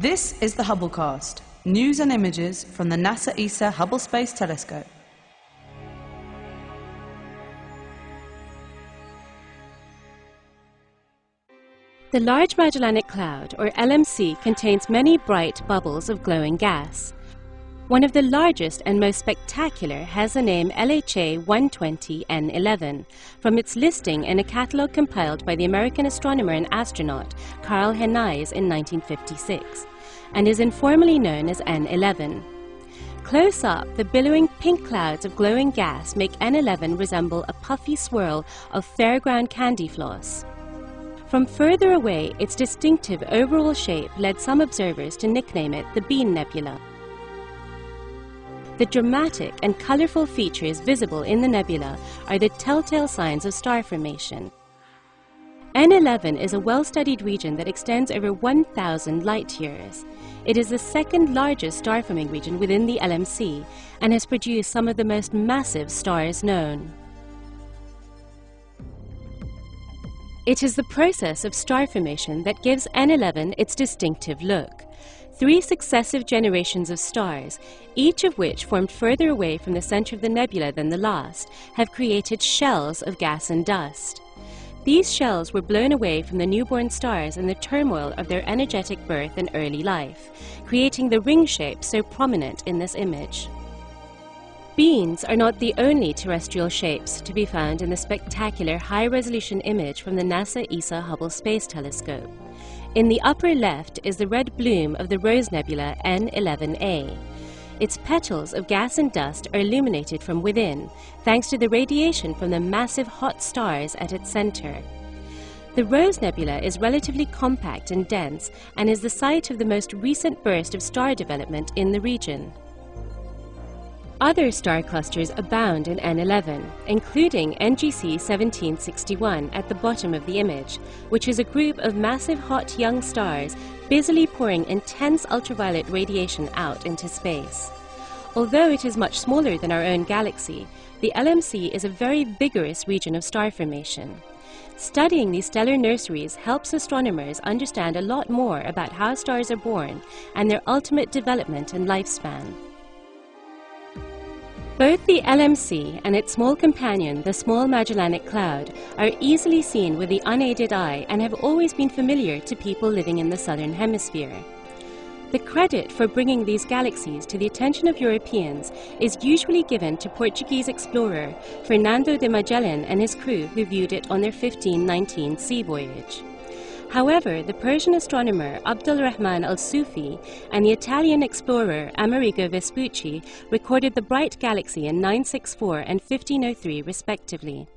This is the Hubblecast, news and images from the NASA ESA Hubble Space Telescope. The Large Magellanic Cloud, or LMC, contains many bright bubbles of glowing gas. One of the largest and most spectacular has the name LHA 120N11 from its listing in a catalogue compiled by the American astronomer and astronaut Karl Henize in 1956 and is informally known as N11. Close up, the billowing pink clouds of glowing gas make N11 resemble a puffy swirl of fairground candy floss. From further away, its distinctive overall shape led some observers to nickname it the Bean Nebula. The dramatic and colorful features visible in the nebula are the telltale signs of star formation. N11 is a well-studied region that extends over 1,000 light-years. It is the second largest star-forming region within the LMC and has produced some of the most massive stars known. It is the process of star formation that gives N11 its distinctive look. Three successive generations of stars, each of which formed further away from the center of the nebula than the last, have created shells of gas and dust. These shells were blown away from the newborn stars in the turmoil of their energetic birth and early life, creating the ring shape so prominent in this image. Beans are not the only terrestrial shapes to be found in the spectacular high-resolution image from the NASA ESA Hubble Space Telescope. In the upper left is the red bloom of the Rose Nebula N11A. Its petals of gas and dust are illuminated from within, thanks to the radiation from the massive hot stars at its center. The Rose Nebula is relatively compact and dense and is the site of the most recent burst of star development in the region. Other star clusters abound in N11, including NGC 1761 at the bottom of the image, which is a group of massive hot young stars busily pouring intense ultraviolet radiation out into space. Although it is much smaller than our own galaxy, the LMC is a very vigorous region of star formation. Studying these stellar nurseries helps astronomers understand a lot more about how stars are born and their ultimate development and lifespan. Both the LMC and its small companion, the Small Magellanic Cloud, are easily seen with the unaided eye and have always been familiar to people living in the southern hemisphere. The credit for bringing these galaxies to the attention of Europeans is usually given to Portuguese explorer Fernando de Magellan and his crew who viewed it on their 1519 sea voyage. However, the Persian astronomer Abdul Rahman al-Sufi and the Italian explorer Amerigo Vespucci recorded the bright galaxy in 964 and 1503 respectively.